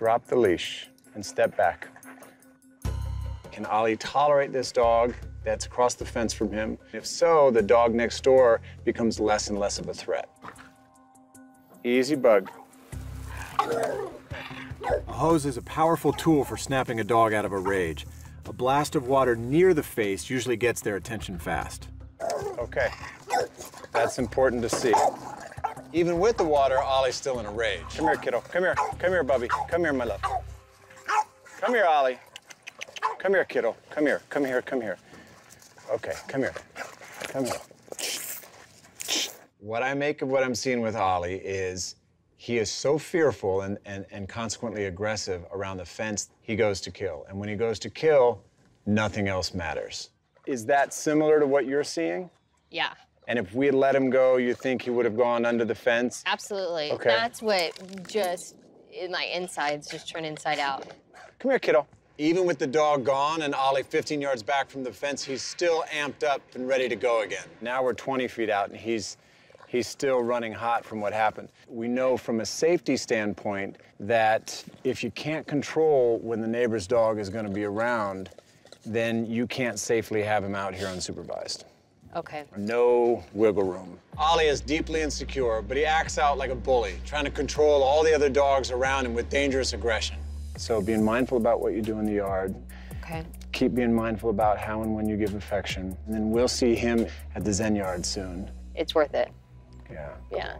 drop the leash and step back. Can Ollie tolerate this dog that's across the fence from him? If so, the dog next door becomes less and less of a threat. Easy bug. A hose is a powerful tool for snapping a dog out of a rage. A blast of water near the face usually gets their attention fast. Okay, that's important to see. Even with the water, Ollie's still in a rage. Come here, kiddo. Come here. Come here, Bubby. Come here, my love. Come here, Ollie. Come here, kiddo. Come here. Come here. Come here. Okay, come here. Come here. What I make of what I'm seeing with Ollie is he is so fearful and, and, and consequently aggressive around the fence, he goes to kill. And when he goes to kill, nothing else matters. Is that similar to what you're seeing? Yeah, And if we had let him go, you think he would have gone under the fence? absolutely. Okay. That's what just in my insides just turn inside out. Come here, kiddo. Even with the dog gone and Ollie 15 yards back from the fence, he's still amped up and ready to go again. Now we're 20 feet out and he's he's still running hot from what happened. We know from a safety standpoint that if you can't control when the neighbor's dog is going to be around, then you can't safely have him out here unsupervised. Okay. No wiggle room. Ollie is deeply insecure, but he acts out like a bully, trying to control all the other dogs around him with dangerous aggression. So being mindful about what you do in the yard, Okay. keep being mindful about how and when you give affection, and then we'll see him at the Zen yard soon. It's worth it. Yeah. Yeah.